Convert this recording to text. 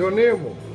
Your name?